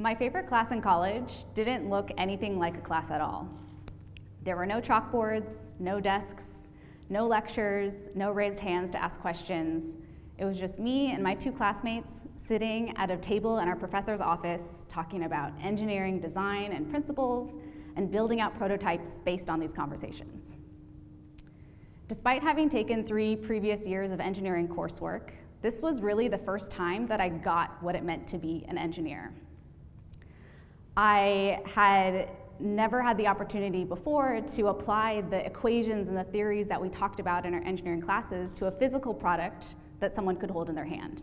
My favorite class in college didn't look anything like a class at all. There were no chalkboards, no desks, no lectures, no raised hands to ask questions. It was just me and my two classmates sitting at a table in our professor's office talking about engineering design and principles and building out prototypes based on these conversations. Despite having taken three previous years of engineering coursework, this was really the first time that I got what it meant to be an engineer. I had never had the opportunity before to apply the equations and the theories that we talked about in our engineering classes to a physical product that someone could hold in their hand.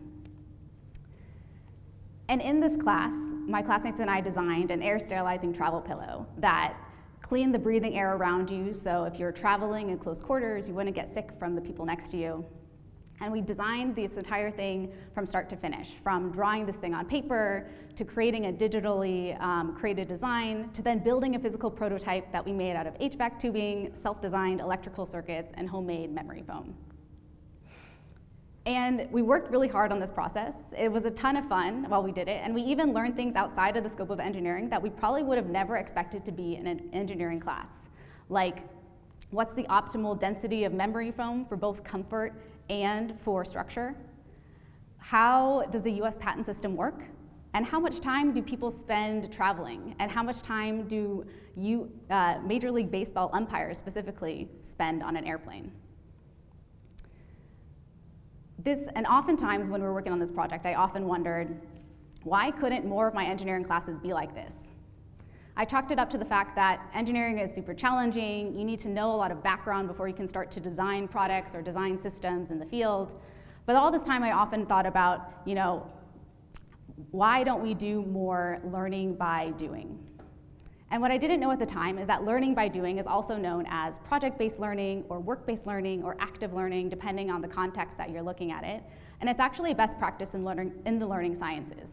And in this class, my classmates and I designed an air sterilizing travel pillow that cleaned the breathing air around you so if you're traveling in close quarters, you wouldn't get sick from the people next to you. And we designed this entire thing from start to finish, from drawing this thing on paper, to creating a digitally um, created design, to then building a physical prototype that we made out of HVAC tubing, self-designed electrical circuits, and homemade memory foam. And we worked really hard on this process. It was a ton of fun while we did it, and we even learned things outside of the scope of engineering that we probably would have never expected to be in an engineering class, like what's the optimal density of memory foam for both comfort and for structure? How does the US patent system work? And how much time do people spend traveling? And how much time do you, uh, Major League Baseball umpires specifically spend on an airplane? this, and oftentimes when we were working on this project, I often wondered, why couldn't more of my engineering classes be like this? I chalked it up to the fact that engineering is super challenging. You need to know a lot of background before you can start to design products or design systems in the field. But all this time I often thought about, you know, why don't we do more learning by doing? And what I didn't know at the time is that learning by doing is also known as project-based learning or work-based learning or active learning, depending on the context that you're looking at it. And it's actually a best practice in, learning, in the learning sciences.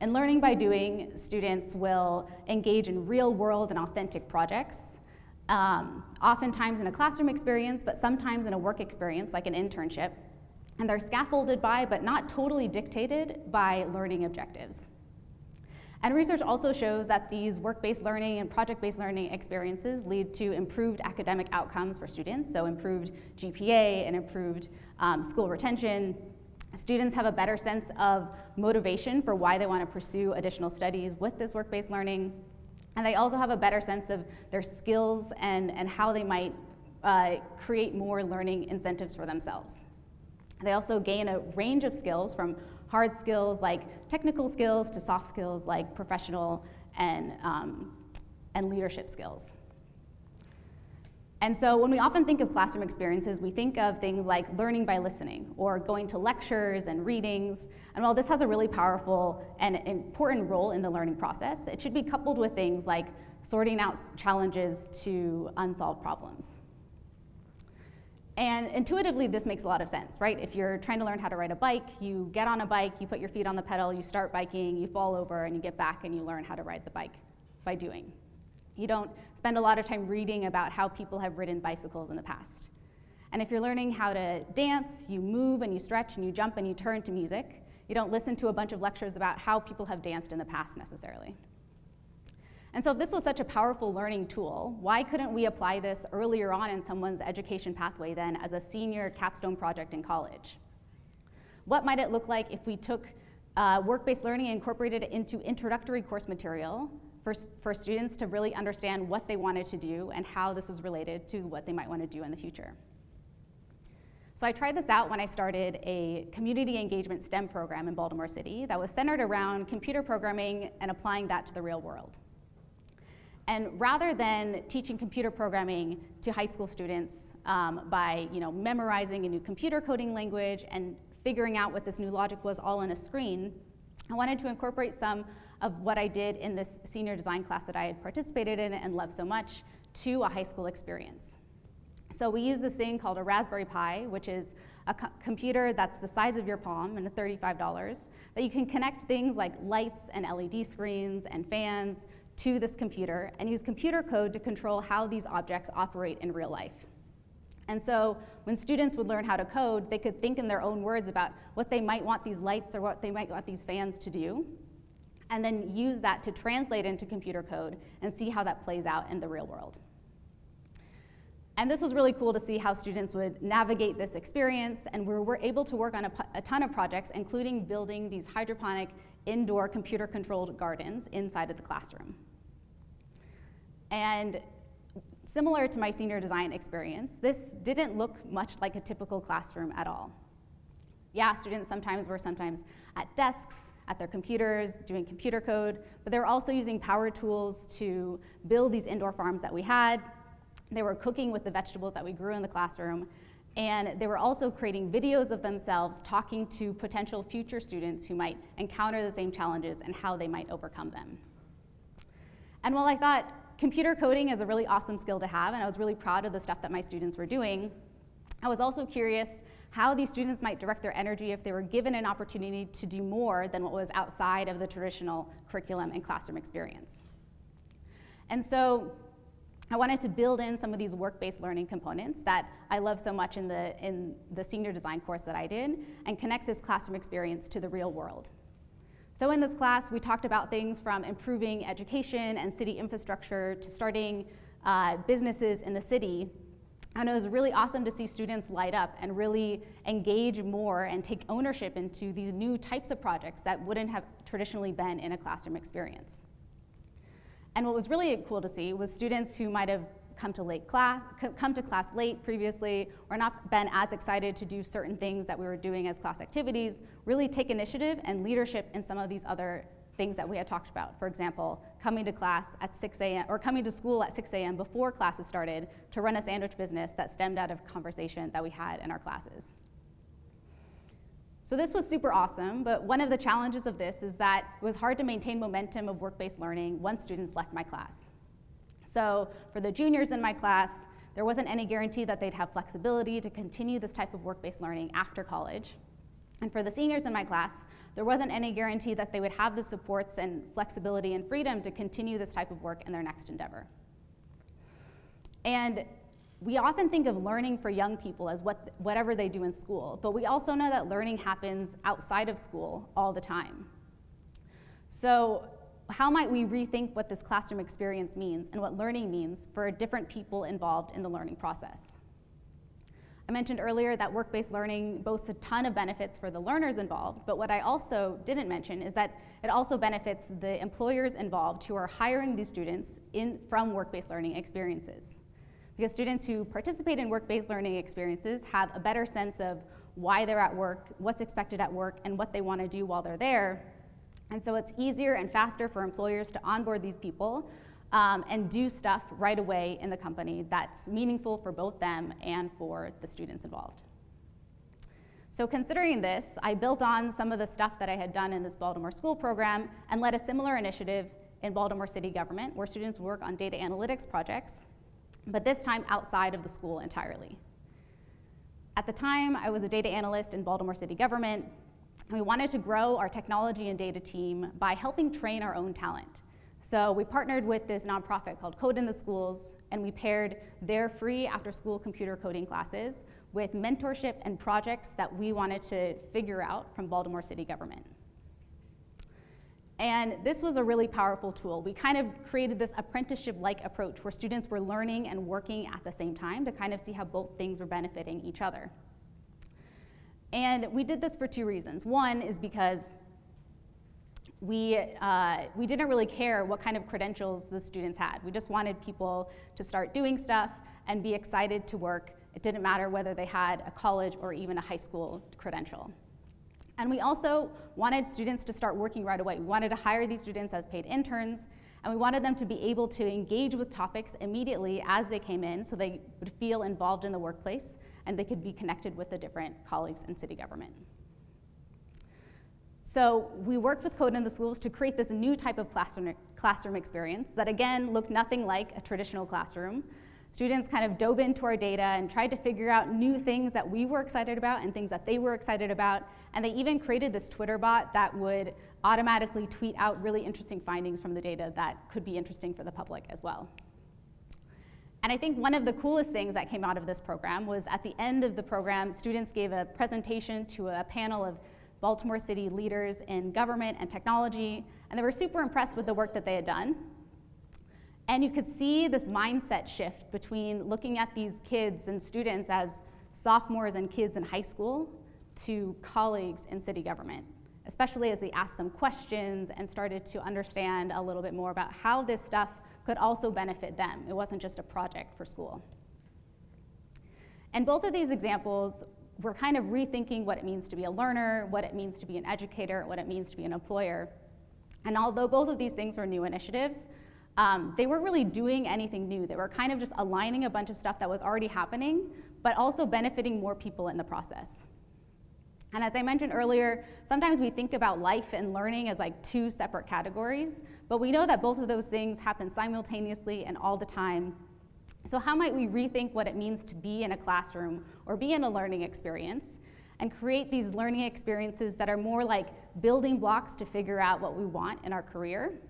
In learning by doing, students will engage in real world and authentic projects, um, oftentimes in a classroom experience, but sometimes in a work experience like an internship. And they're scaffolded by, but not totally dictated by learning objectives. And research also shows that these work-based learning and project-based learning experiences lead to improved academic outcomes for students, so improved GPA and improved um, school retention. Students have a better sense of motivation for why they want to pursue additional studies with this work-based learning. And they also have a better sense of their skills and, and how they might uh, create more learning incentives for themselves. They also gain a range of skills from hard skills like technical skills to soft skills like professional and, um, and leadership skills. And so when we often think of classroom experiences, we think of things like learning by listening or going to lectures and readings. And while this has a really powerful and important role in the learning process, it should be coupled with things like sorting out challenges to unsolved problems. And intuitively, this makes a lot of sense, right? If you're trying to learn how to ride a bike, you get on a bike, you put your feet on the pedal, you start biking, you fall over, and you get back and you learn how to ride the bike by doing. You don't spend a lot of time reading about how people have ridden bicycles in the past. And if you're learning how to dance, you move and you stretch and you jump and you turn to music. You don't listen to a bunch of lectures about how people have danced in the past necessarily. And so if this was such a powerful learning tool, why couldn't we apply this earlier on in someone's education pathway then as a senior capstone project in college? What might it look like if we took uh, work-based learning and incorporated it into introductory course material for, for students to really understand what they wanted to do and how this was related to what they might want to do in the future? So I tried this out when I started a community engagement STEM program in Baltimore City that was centered around computer programming and applying that to the real world. And rather than teaching computer programming to high school students um, by you know, memorizing a new computer coding language and figuring out what this new logic was all on a screen, I wanted to incorporate some of what I did in this senior design class that I had participated in and loved so much to a high school experience. So we use this thing called a Raspberry Pi, which is a co computer that's the size of your palm and $35, that you can connect things like lights and LED screens and fans to this computer and use computer code to control how these objects operate in real life. And so when students would learn how to code, they could think in their own words about what they might want these lights or what they might want these fans to do. And then use that to translate into computer code and see how that plays out in the real world. And this was really cool to see how students would navigate this experience, and we were able to work on a, a ton of projects, including building these hydroponic indoor computer-controlled gardens inside of the classroom. And similar to my senior design experience, this didn't look much like a typical classroom at all. Yeah, students sometimes were sometimes at desks, at their computers, doing computer code, but they were also using power tools to build these indoor farms that we had. They were cooking with the vegetables that we grew in the classroom, and they were also creating videos of themselves talking to potential future students who might encounter the same challenges and how they might overcome them. And while I thought computer coding is a really awesome skill to have, and I was really proud of the stuff that my students were doing, I was also curious how these students might direct their energy if they were given an opportunity to do more than what was outside of the traditional curriculum and classroom experience. And so I wanted to build in some of these work-based learning components that I love so much in the, in the senior design course that I did and connect this classroom experience to the real world. So in this class, we talked about things from improving education and city infrastructure to starting uh, businesses in the city and it was really awesome to see students light up and really engage more and take ownership into these new types of projects that wouldn't have traditionally been in a classroom experience. And what was really cool to see was students who might have come to late class, come to class late previously, or not been as excited to do certain things that we were doing as class activities, really take initiative and leadership in some of these other things that we had talked about. For example, coming to class at 6 a.m. or coming to school at 6 a.m. before classes started to run a sandwich business that stemmed out of conversation that we had in our classes. So this was super awesome, but one of the challenges of this is that it was hard to maintain momentum of work-based learning once students left my class. So for the juniors in my class, there wasn't any guarantee that they'd have flexibility to continue this type of work-based learning after college. And for the seniors in my class, there wasn't any guarantee that they would have the supports and flexibility and freedom to continue this type of work in their next endeavor. And we often think of learning for young people as what, whatever they do in school, but we also know that learning happens outside of school all the time. So how might we rethink what this classroom experience means and what learning means for different people involved in the learning process? I mentioned earlier that work-based learning boasts a ton of benefits for the learners involved, but what I also didn't mention is that it also benefits the employers involved who are hiring these students in, from work-based learning experiences. Because students who participate in work-based learning experiences have a better sense of why they're at work, what's expected at work, and what they want to do while they're there. And so it's easier and faster for employers to onboard these people um, and do stuff right away in the company that's meaningful for both them and for the students involved. So considering this, I built on some of the stuff that I had done in this Baltimore school program and led a similar initiative in Baltimore city government where students work on data analytics projects, but this time outside of the school entirely. At the time, I was a data analyst in Baltimore city government, and we wanted to grow our technology and data team by helping train our own talent. So we partnered with this nonprofit called Code in the Schools, and we paired their free after-school computer coding classes with mentorship and projects that we wanted to figure out from Baltimore city government. And this was a really powerful tool. We kind of created this apprenticeship-like approach where students were learning and working at the same time to kind of see how both things were benefiting each other. And we did this for two reasons. One is because we, uh, we didn't really care what kind of credentials the students had. We just wanted people to start doing stuff and be excited to work. It didn't matter whether they had a college or even a high school credential. And we also wanted students to start working right away. We wanted to hire these students as paid interns, and we wanted them to be able to engage with topics immediately as they came in so they would feel involved in the workplace and they could be connected with the different colleagues in city government. So we worked with Code in the Schools to create this new type of classroom, classroom experience that again looked nothing like a traditional classroom. Students kind of dove into our data and tried to figure out new things that we were excited about and things that they were excited about. And they even created this Twitter bot that would automatically tweet out really interesting findings from the data that could be interesting for the public as well. And I think one of the coolest things that came out of this program was at the end of the program, students gave a presentation to a panel of Baltimore City leaders in government and technology, and they were super impressed with the work that they had done. And you could see this mindset shift between looking at these kids and students as sophomores and kids in high school to colleagues in city government, especially as they asked them questions and started to understand a little bit more about how this stuff could also benefit them. It wasn't just a project for school. And both of these examples were kind of rethinking what it means to be a learner, what it means to be an educator, what it means to be an employer. And although both of these things were new initiatives, um, they weren't really doing anything new. They were kind of just aligning a bunch of stuff that was already happening, but also benefiting more people in the process. And as I mentioned earlier, sometimes we think about life and learning as like two separate categories, but we know that both of those things happen simultaneously and all the time. So, how might we rethink what it means to be in a classroom or be in a learning experience and create these learning experiences that are more like building blocks to figure out what we want in our career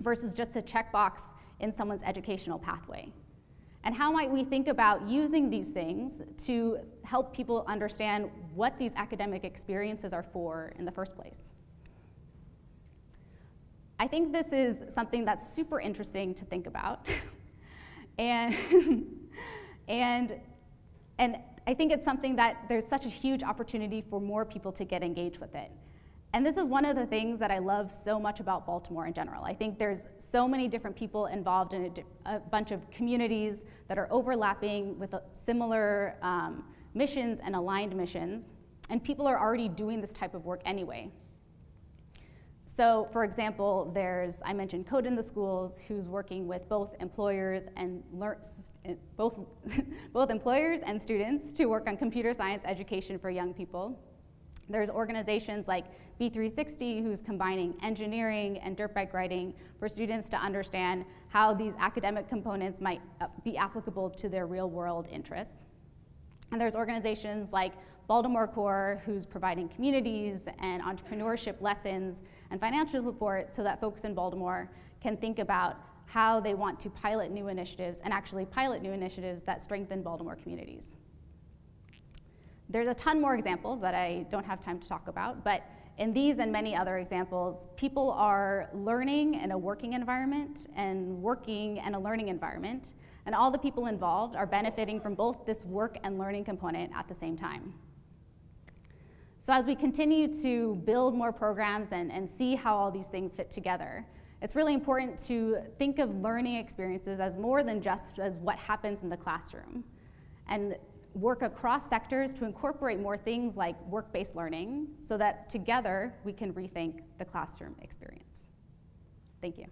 versus just a checkbox in someone's educational pathway? And how might we think about using these things to help people understand what these academic experiences are for in the first place? I think this is something that's super interesting to think about. and, and, and I think it's something that there's such a huge opportunity for more people to get engaged with it. And this is one of the things that I love so much about Baltimore in general. I think there's so many different people involved in a, a bunch of communities that are overlapping with similar um, missions and aligned missions, and people are already doing this type of work anyway. So, for example, there's, I mentioned Code in the Schools, who's working with both employers and both, both employers and students to work on computer science education for young people. There's organizations like B360 who's combining engineering and dirt bike riding for students to understand how these academic components might uh, be applicable to their real world interests. And there's organizations like Baltimore Corps who's providing communities and entrepreneurship lessons and financial support so that folks in Baltimore can think about how they want to pilot new initiatives and actually pilot new initiatives that strengthen Baltimore communities. There's a ton more examples that I don't have time to talk about, but in these and many other examples, people are learning in a working environment and working in a learning environment, and all the people involved are benefiting from both this work and learning component at the same time. So as we continue to build more programs and, and see how all these things fit together, it's really important to think of learning experiences as more than just as what happens in the classroom. And work across sectors to incorporate more things like work-based learning so that together we can rethink the classroom experience. Thank you.